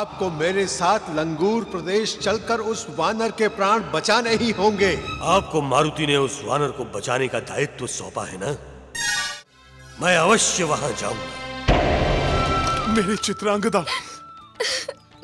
आपको मेरे साथ लंगूर प्रदेश चलकर उस वानर के प्राण बचाने ही होंगे। आपको मारुति ने उस वानर को बचाने का दायित्व सौंपा है ना? मैं अवश्य वहाँ जाऊँगा। मेरी चित्रांगदा।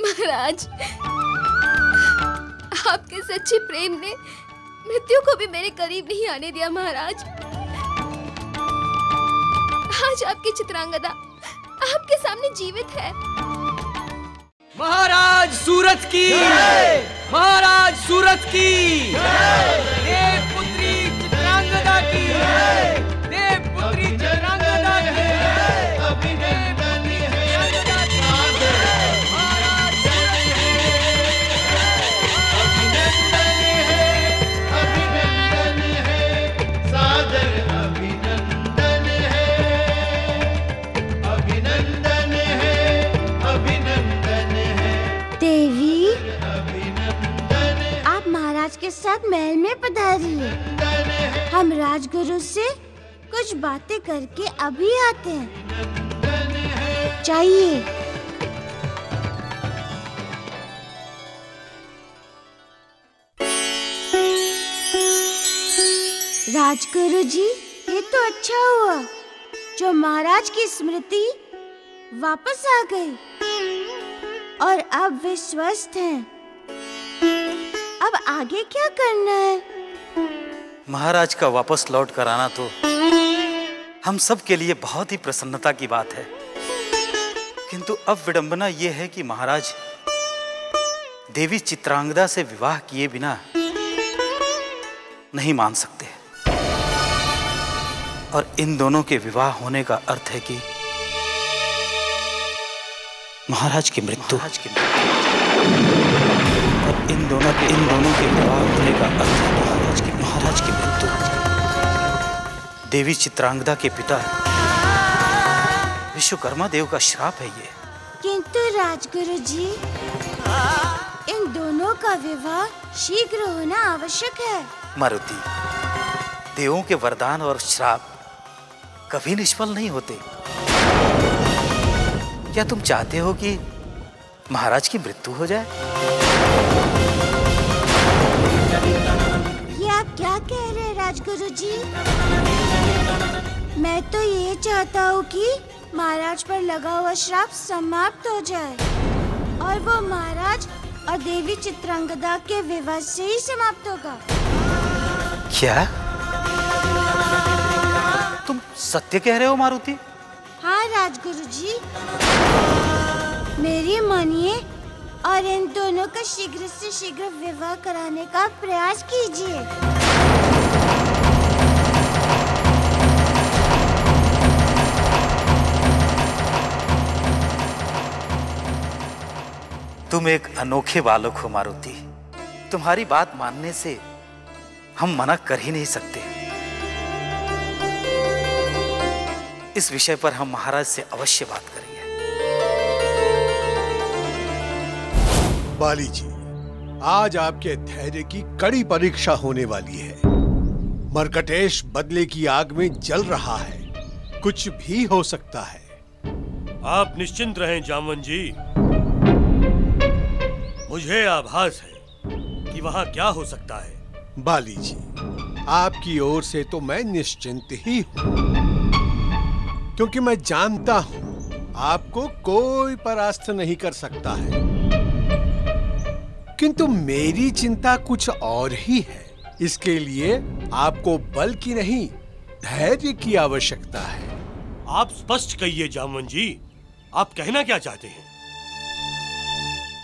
महाराज आपके सच्चे प्रेम ने मृत्यु को भी मेरे करीब नहीं आने दिया महाराज? आज आपकी चित्रांगदा आपके सामने जीवित है। महाराज सूरत की। महाराज सूरत की। महल में पधारिए हम राजगुरु से कुछ बातें करके अभी आते हैं। चाहिए राजगुरु जी, ये तो अच्छा हुआ, जो महाराज की स्मृति वापस आ गई। और अब वे स्वस्थ हैं। आगे क्या करना है? महाराज का वापस लौट कर आना तो हम सब के लिए बहुत ही प्रसन्नता की बात है। किंतु अब विडंबना यह है कि महाराज देवी चित्रांगदा से विवाह किए बिना नहीं मान सकते। और इन दोनों के विवाह होने का अर्थ है कि महाराज की मृत्यु। महाराज की मृत्यु। दोनों के इन दोनों के विवाह होने का अर्थ है महाराज की महाराज की मृत्यु। देवी चित्रांगदा के पिता विश्वकर्मा देव का श्राप है ये। किंतु राजगुरु जी इन दोनों का विवाह शीघ्र होना आवश्यक है। मारुति देवों के वरदान और श्राप कभी निष्फल नहीं होते। क्या तुम चाहते हो कि महाराज की मृत्यु हो जाए? रहे हैं राजगुरु जी मैं तो ये चाहता हूँ कि महाराज पर लगा हुआ श्राप समाप्त हो जाए और वो महाराज और देवी चित्रंगदा के विवाह से ही समाप्त होगा। क्या? तुम सत्य कह रहे हो मारुति? हाँ राजगुरु जी मेरी मानिए और इन दोनों का शीघ्र से शीघ्र विवाह कराने का प्रयास कीजिए। तुम एक अनोखे बालक हो मारुति। तुम्हारी बात मानने से हम मना कर ही नहीं सकते। इस विषय पर हम महाराज से अवश्य बात करेंगे। बाली जी आज आपके धैर्य की कड़ी परीक्षा होने वाली है। मरकटेश बदले की आग में जल रहा है। कुछ भी हो सकता है। आप निश्चिंत रहें जामवन जी। मुझे आभास है कि वहाँ क्या हो सकता है। बाली जी आपकी ओर से तो मैं निश्चिंत ही हूँ। क्योंकि मैं जानता हूँ आपको कोई परास्त नहीं कर सकता है। किंतु मेरी चिंता कुछ और ही है। इसके लिए आपको बल की नहीं धैर्य की आवश्यकता है। आप स्पष्ट कहिए जामवन जी आप कहना क्या चाहते हैं?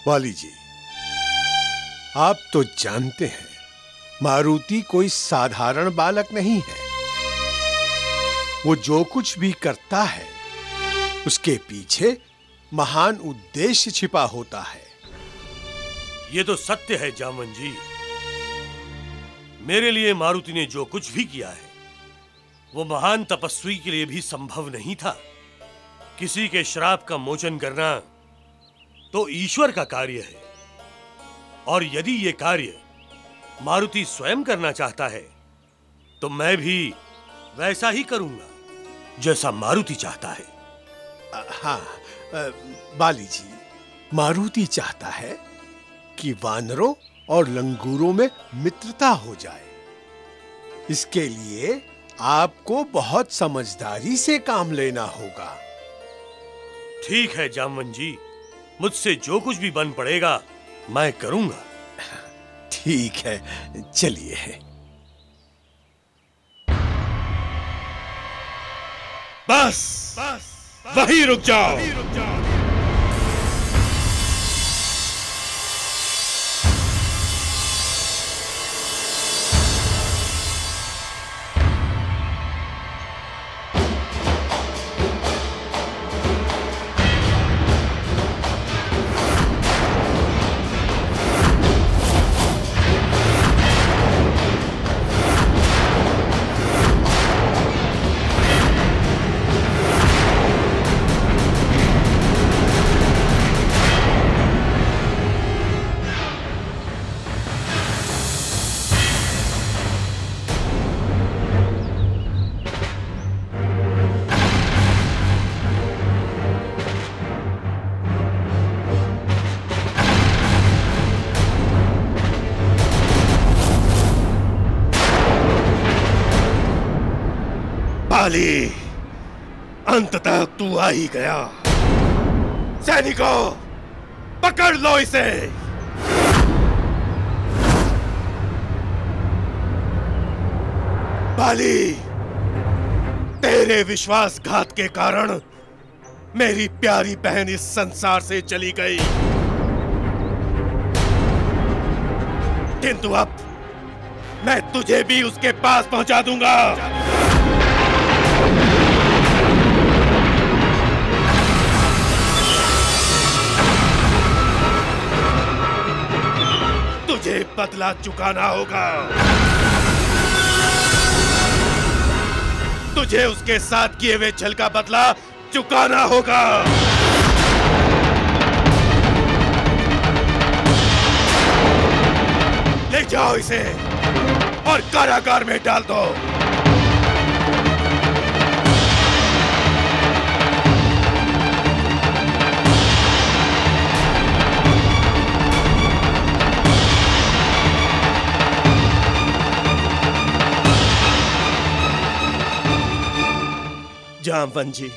वाली जी आप तो जानते हैं, मारुति कोई साधारण बालक नहीं है। वो जो कुछ भी करता है, उसके पीछे महान उद्देश्य छिपा होता है। ये तो सत्य है, जामन जी। मेरे लिए मारुति ने जो कुछ भी किया है, वो महान तपस्वी के लिए भी संभव नहीं था। किसी के श्राप का मोचन करना तो ईश्वर का कार्य है। और यदि ये कार्य मारुति स्वयं करना चाहता है तो मैं भी वैसा ही करूँगा जैसा मारुति चाहता है। हाँ अ, बाली जी मारुति चाहता है कि वानरों और लंगूरों में मित्रता हो जाए। इसके लिए आपको बहुत समझदारी से काम लेना होगा। ठीक है जामवन जी मुझसे जो कुछ भी बन पड़ेगा मैं करूँगा। ठीक है चलिए। बस बस वही रुक जाओ, वही रुक जाओ। बाली अंततः तू आ ही गया। सैनिकों, पकड़ लो इसे। बाली, तेरे विश्वासघात के कारण मेरी प्यारी बहन इस संसार से चली गई। किंतु अब मैं तुझे भी उसके पास पहुँचा दूँगा। बदला चुकाना होगा। तुझे उसके साथ किए हुए छल का बदला चुकाना होगा। ले जाओ इसे और कारागार में डाल दो। जामवन जी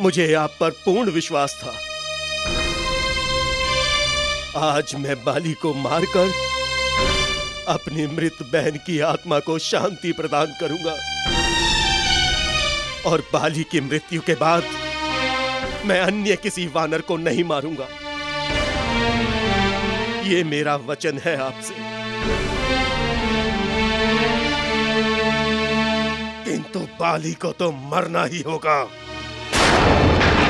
मुझे आप पर पूर्ण विश्वास था। आज मैं बाली को मारकर अपनी मृत बहन की आत्मा को शांति प्रदान करूँगा और बाली की मृत्यु के बाद मैं अन्य किसी वानर को नहीं मारूँगा। ये मेरा वचन है आपसे। किंतु बाली को तो मरना ही होगा।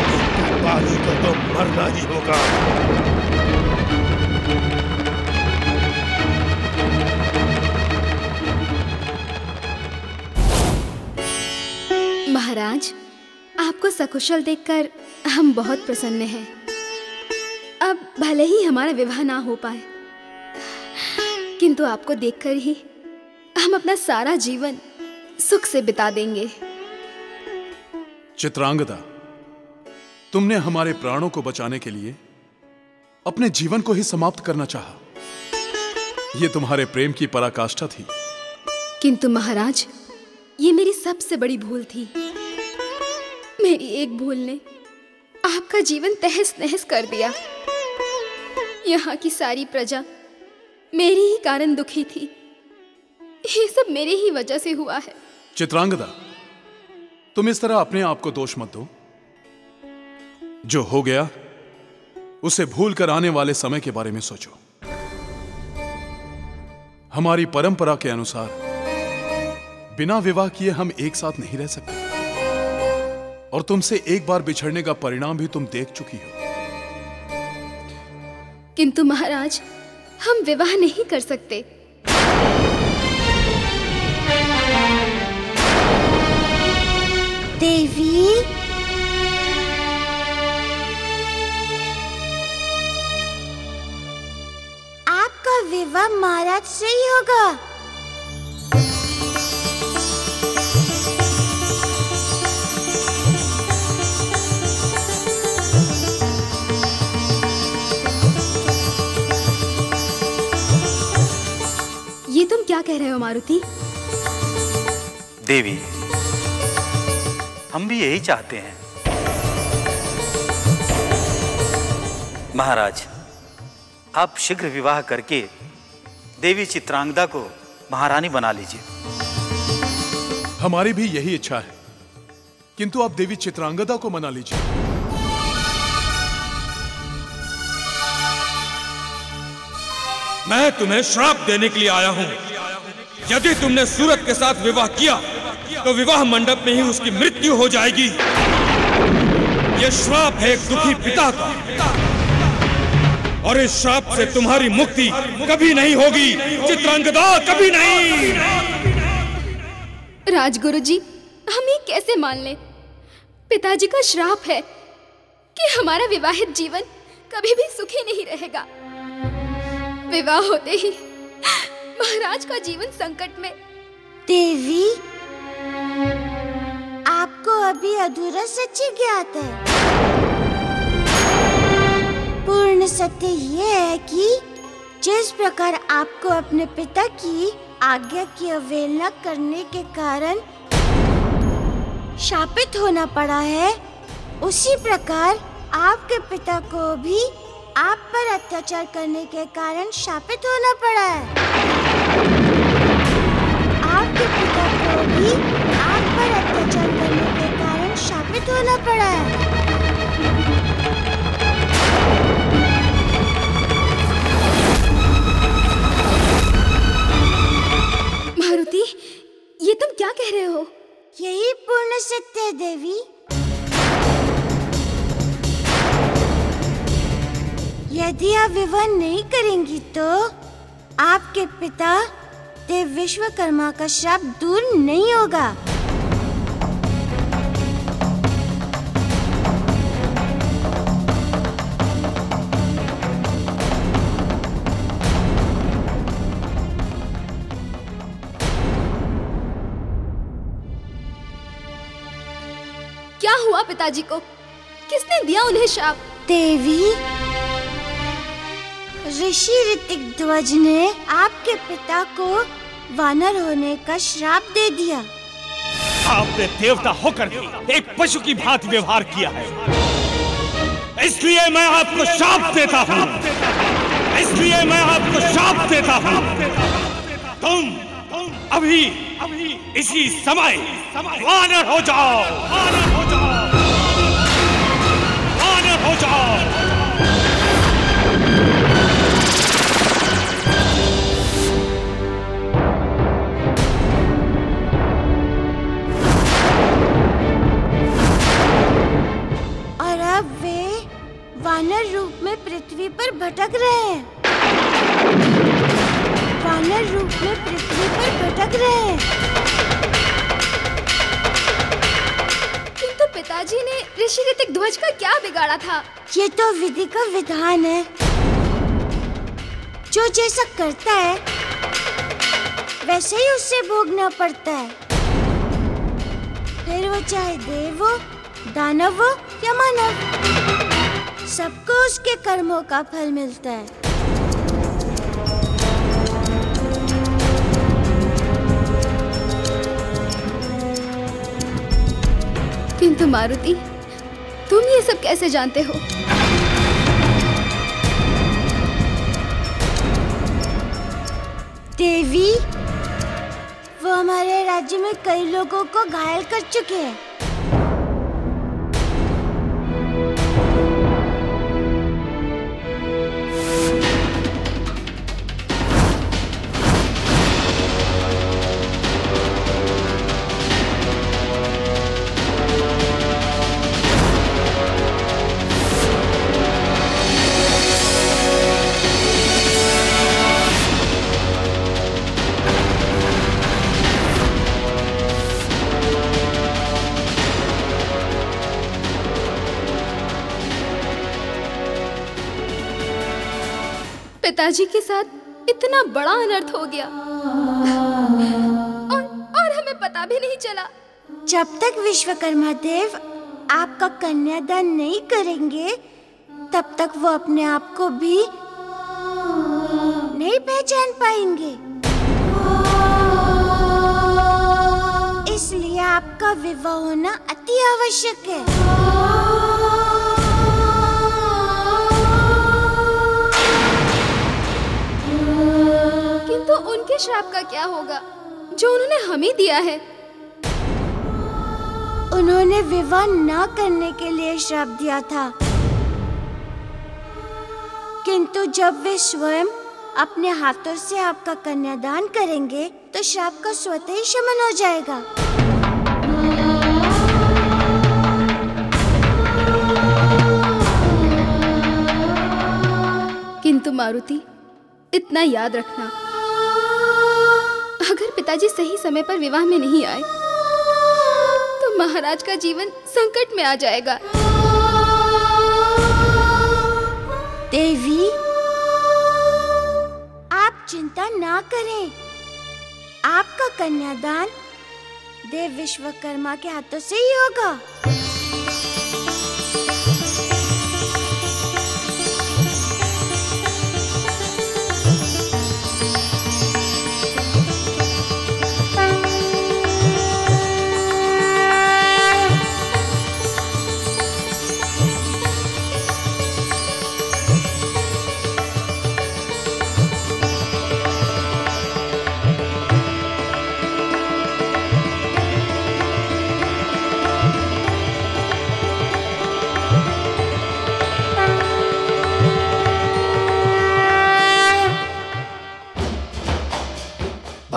किंतु बाली को तो मरना ही होगा। महाराज, आपको सकुशल देखकर हम बहुत प्रसन्न हैं। अब भले ही हमारा विवाह ना हो पाए, किंतु आपको देखकर ही हम अपना सारा जीवन सुख से बिता देंगे। चित्रांगदा तुमने हमारे प्राणों को बचाने के लिए अपने जीवन को ही समाप्त करना चाहा। यह तुम्हारे प्रेम की पराकाष्ठा थी। किंतु महाराज ये मेरी सबसे बड़ी भूल थी। मेरी एक भूल ने आपका जीवन तहस नहस कर दिया। यहाँ की सारी प्रजा मेरी ही कारण दुखी थी। ये सब मेरी ही वजह से हुआ है। चित्रांगदा तुम इस तरह अपने आप को दोष मत दो। जो हो गया उसे भूल कर आने वाले समय के बारे में सोचो। हमारी परंपरा के अनुसार बिना विवाह किए हम एक साथ नहीं रह सकते। और तुमसे एक बार बिछड़ने का परिणाम भी तुम देख चुकी हो। किंतु महाराज हम विवाह नहीं कर सकते। देवी आपका विवाह महाराज से ही होगा। ये तुम क्या कह रहे हो, मारुति? देवी हम भी यही चाहते हैं। महाराज आप शीघ्र विवाह करके देवी चित्रांगदा को महारानी बना लीजिए। हमारी भी यही इच्छा है। किंतु आप देवी चित्रांगदा को मना लीजिए। मैं तुम्हें श्राप देने के लिए आया हूँ। यदि तुमने सूरत के साथ विवाह किया तो विवाह मंडप में ही उसकी मृत्यु हो जाएगी। ये श्राप है एक दुखी पिता का। और इस श्राप से तुम्हारी मुक्ति कभी नहीं होगी चित्रांगदा कभी नहीं। राजगुरु जी हम ये कैसे मान लें? पिताजी का श्राप है कि हमारा विवाहित जीवन कभी भी सुखी नहीं रहेगा। विवाह होते ही महाराज का जीवन संकट में देवी आपको अभी अधूरा सच्ची ज्ञात है। पूर्ण सत्य ये है कि जिस प्रकार आपको अपने पिता की आज्ञा की अवहेलना करने के कारण शापित होना पड़ा है, उसी प्रकार आपके पिता को भी आप पर अत्याचार करने के कारण शापित होना पड़ा है। आपके पिता को भी शापित होना पड़ा। है मारुति ये तुम क्या कह रहे हो? यही पूर्ण सत्य है देवी। यदि आप विवाह नहीं करेंगी तो आपके पिता देव विश्वकर्मा का श्राप दूर नहीं होगा। पिताजी को किसने दिया उन्हें श्राप देवी? ऋषि ऋतिक ध्वज ने आपके पिता को वानर होने का श्राप दे दिया। आपने देवता होकर भी एक पशु की भांति व्यवहार किया है। इसलिए मैं आपको शाप देता हूँ। इसलिए मैं आपको शाप देता हूँ। तुम अभी अभी इसी समय वानर हो जाओ। वानर पृथ्वी पर भटक रहे हैं। वानर रूप में पृथ्वी पर भटक रहे हैं। किंतु पिताजी ने ऋषि ऋतिक ध्वज का क्या बिगाड़ा था? ये तो विधि का विधान है। जो जैसा करता है वैसे ही उससे भोगना पड़ता है। फिर वो चाहे देव हो दानव हो या मानव। सबको उसके कर्मों का फल मिलता है। किंतु मारुति तुम ये सब कैसे जानते हो? देवी वो हमारे राज्य में कई लोगों को घायल कर चुके हैं। पिताजी के साथ इतना बड़ा अनर्थ हो गया। और और हमें पता भी नहीं चला। जब तक विश्वकर्मा देव आपका कन्यादान नहीं करेंगे, तब तक वो अपने आप को भी नहीं पहचान पाएँगे। इसलिए आपका विवाह होना अति आवश्यक है। उनके श्राप का क्या होगा? जो उन्होंने हमें दिया है। उन्होंने विवाह न करने के लिए श्राप दिया था। किंतु जब वे स्वयं अपने हाथों से आपका कन्यादान करेंगे तो श्राप का स्वतः ही शमन हो जाएगा। किंतु मारुति इतना याद रखना। अगर पिताजी सही समय पर विवाह में नहीं आए तो महाराज का जीवन संकट में आ जाएगा। देवी, आप चिंता ना करें। आपका कन्यादान देव विश्वकर्मा के हाथों से ही होगा।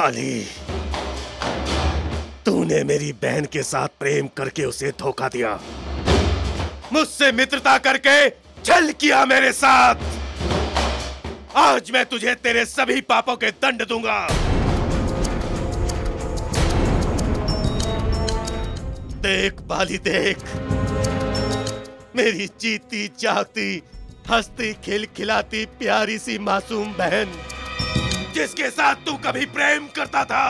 बाली तूने मेरी बहन के साथ प्रेम करके उसे धोखा दिया। मुझसे मित्रता करके छल किया मेरे साथ। आज मैं तुझे तेरे सभी पापों के दंड दूँगा। देख, बाली, देख। मेरी जीती जागती, हंसती खिल खिलाती प्यारी सी मासूम बहन। जिसके साथ तू कभी प्रेम करता था।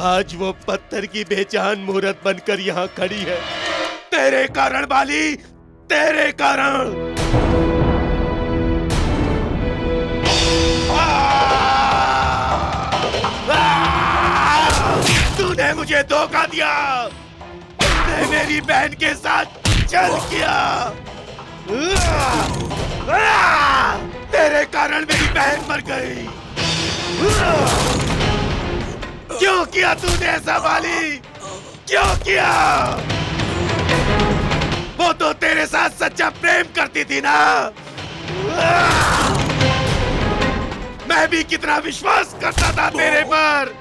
आज वो पत्थर की बेचान मूर्त बनकर यहाँ खड़ी है। तेरे कारण बाली, तेरे कारण। तूने मुझे धोखा दिया। तूने मेरी बहन के साथ चल किया। तेरे कारण मेरी बहन मर गई। क्यों किया तूने ऐसा वाली क्यों किया? वो तो तेरे साथ सच्चा प्रेम करती थी ना। मैं भी कितना विश्वास करता था तेरे पर।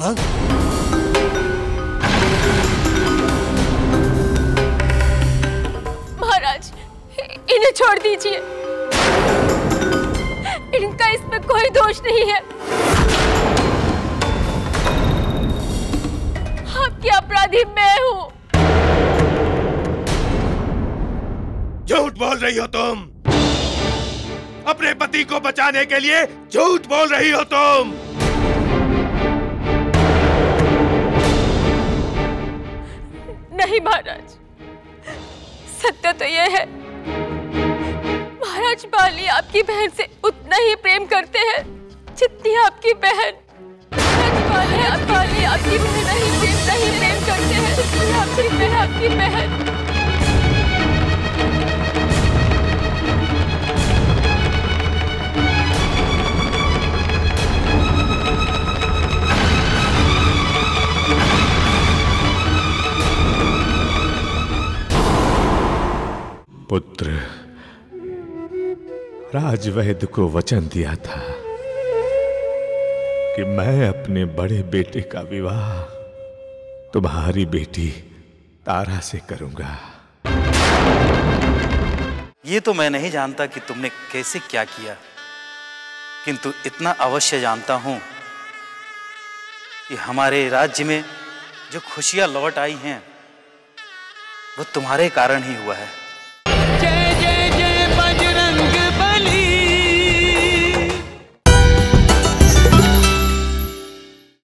यहाँ महाराज इन्हें छोड़ दीजिए। इनका इसमें कोई दोष नहीं है। आपकी अपराधी मैं हूँ। झूठ बोल रही हो तुम। अपने पति को बचाने के लिए झूठ बोल रही हो तुम। नहीं महाराज। सत्य तो यह है। महाराज बाली आपकी बहन से उतना ही प्रेम करते हैं, जितनी आपकी बहन। बाली आपकी बहन नहीं प्रेम नहीं प्रेम करते हैं आपकी बहन आपकी बहन। पुत्र राजवैद को वचन दिया था कि मैं अपने बड़े बेटे का विवाह तुम्हारी बेटी तारा से करूँगा। ये तो मैं नहीं जानता कि तुमने कैसे क्या किया, किंतु इतना अवश्य जानता हूँ कि हमारे राज्य में जो खुशियाँ लौट आई हैं, वो तुम्हारे कारण ही हुआ है।